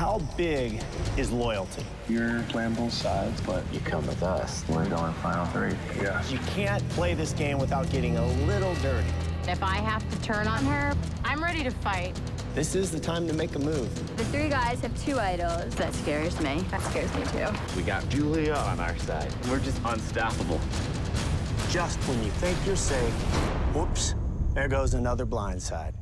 How big is loyalty? You're playing both sides, but You come with us. we're going final three. Yeah. You can't play this game without getting a little dirty. If I have to turn on her, I'm ready to fight. This is the time to make a move. The three guys have two idols. That scares me. That scares me too. We got Julia on our side. We're just unstoppable. Just when you think you're safe, whoops, there goes another blind side.